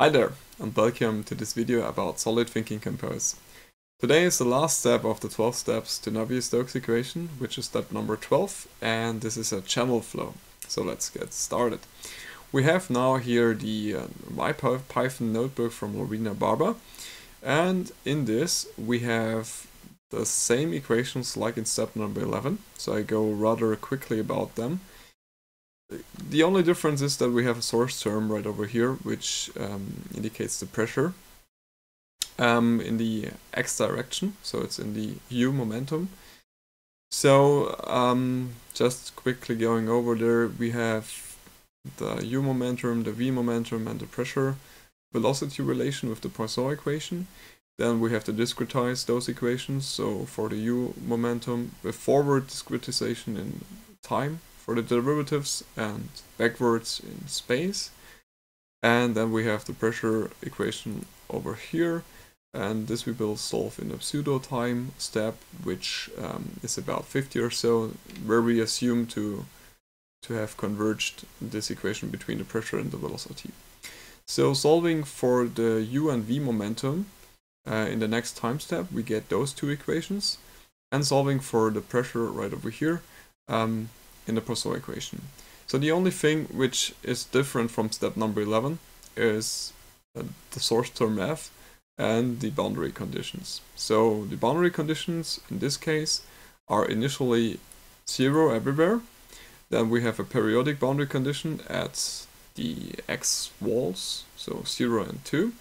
Hi there, and welcome to this video about solidThinking Compose. Today is the last step of the 12 steps to Navier-Stokes equation, which is step number 12, and this is a channel flow. So let's get started. We have now here the uh, IPython notebook from Lorena Barba, and in this we have the same equations like in step number 11, so I go rather quickly about them. The only difference is that we have a source term right over here, which um, indicates the pressure um, in the x direction, so it's in the u momentum. So um, just quickly going over there, we have the u momentum, the v momentum, and the pressure velocity relation with the Poisson equation. Then we have to discretize those equations. So for the u momentum, with forward discretization in time, for the derivatives and backwards in space. And then we have the pressure equation over here. And this we will solve in a pseudo time step, which um, is about 50 or so, where we assume to, to have converged this equation between the pressure and the velocity. So solving for the u and v momentum uh, in the next time step, we get those two equations. And solving for the pressure right over here, um, in the Poisson equation. So the only thing which is different from step number 11 is uh, the source term f and the boundary conditions. So the boundary conditions in this case are initially zero everywhere. Then we have a periodic boundary condition at the x walls, so 0 and 2.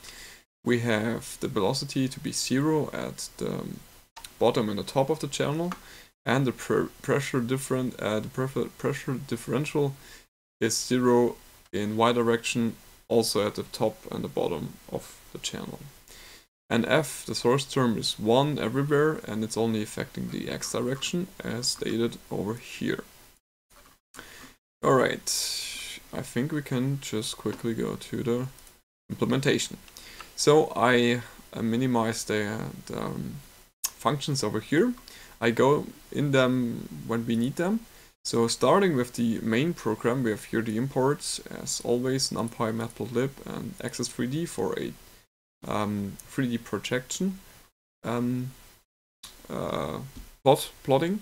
We have the velocity to be 0 at the bottom and the top of the channel and the pr pressure different uh, the pressure differential is zero in y direction also at the top and the bottom of the channel. And f, the source term, is 1 everywhere and it's only affecting the x direction as stated over here. Alright, I think we can just quickly go to the implementation. So I uh, minimize the, the um, functions over here I go in them when we need them. So starting with the main program, we have here the imports, as always, numpy, matplotlib, and Axes3D for a um, 3D projection um, uh, plot plotting.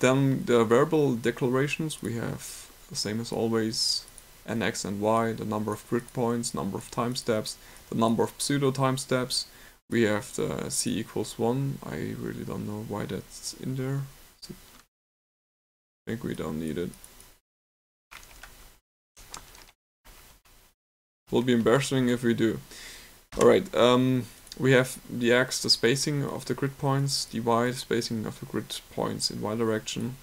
Then the variable declarations, we have the same as always, nx and y, the number of grid points, number of time steps, the number of pseudo time steps, we have the c equals 1. I really don't know why that's in there. I think we don't need it. Will be embarrassing if we do. Alright, um, we have the x, the spacing of the grid points, the y, the spacing of the grid points in y direction.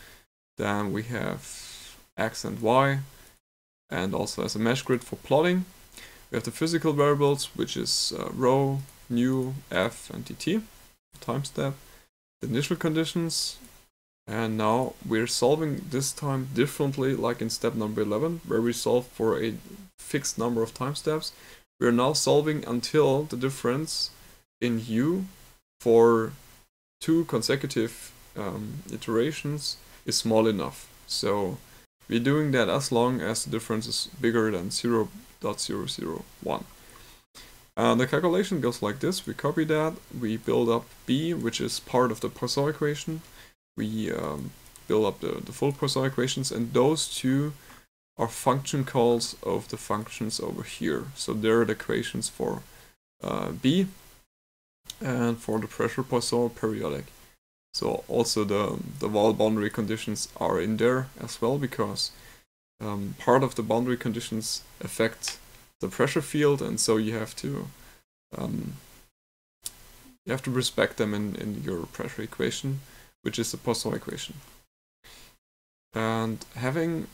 Then we have x and y, and also as a mesh grid for plotting. We have the physical variables, which is uh, rho, nu f and dt, time step, the initial conditions, and now we're solving this time differently like in step number 11, where we solve for a fixed number of time steps. We're now solving until the difference in u for two consecutive um, iterations is small enough. So we're doing that as long as the difference is bigger than 0.001. Uh, the calculation goes like this, we copy that, we build up b, which is part of the Poisson equation, we um, build up the, the full Poisson equations, and those two are function calls of the functions over here. So there are the equations for uh, b and for the pressure Poisson periodic. So also the, the wall boundary conditions are in there as well, because um, part of the boundary conditions affect the pressure field, and so you have to um, you have to respect them in, in your pressure equation, which is the Poisson equation. And having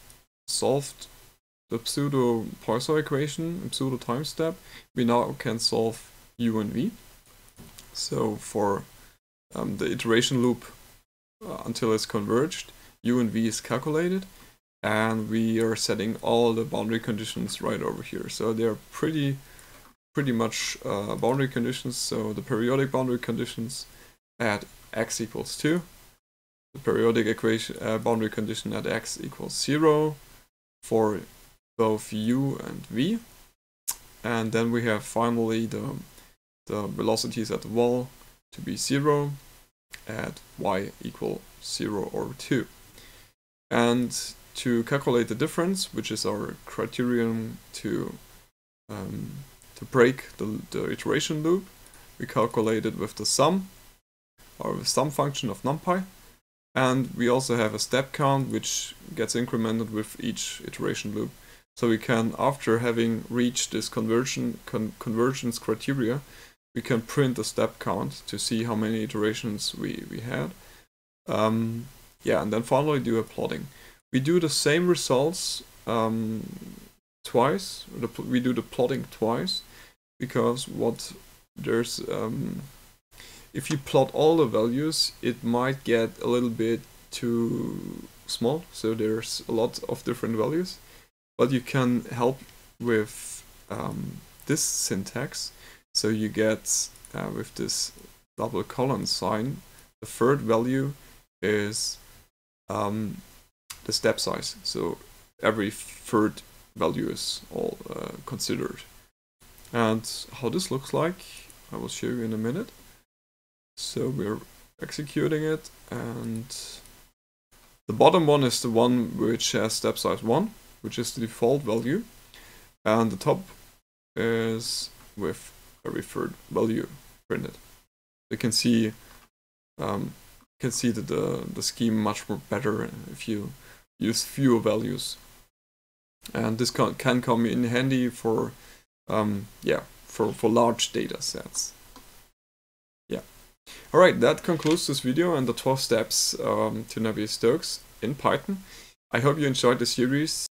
solved the pseudo Poisson equation, pseudo time step, we now can solve u and v. So for um, the iteration loop uh, until it's converged, u and v is calculated, and we are setting all the boundary conditions right over here. So they're pretty pretty much uh, boundary conditions. So the periodic boundary conditions at x equals 2, the periodic equation uh, boundary condition at x equals 0 for both u and v, and then we have finally the, the velocities at the wall to be 0 at y equal 0 or 2. And to calculate the difference, which is our criterion to um, to break the, the iteration loop, we calculate it with the sum, or the sum function of numpy, and we also have a step count which gets incremented with each iteration loop. So we can, after having reached this conversion con convergence criteria, we can print a step count to see how many iterations we, we had. Um, yeah, and then finally do a plotting. We do the same results um, twice. we do the plotting twice because what there's um, if you plot all the values, it might get a little bit too small. So there's a lot of different values, but you can help with um, this syntax. So you get uh, with this double colon sign, the third value is um, the step size. So every third value is all uh, considered. And how this looks like, I will show you in a minute. So we're executing it and the bottom one is the one which has step size 1, which is the default value. And the top is with every third value printed. You can see um, can see that the, the scheme much more better if you use fewer values. And this can, can come in handy for um, yeah, for, for large data sets. Yeah. Alright, that concludes this video and the 12 steps um, to Navier-Stokes in Python. I hope you enjoyed the series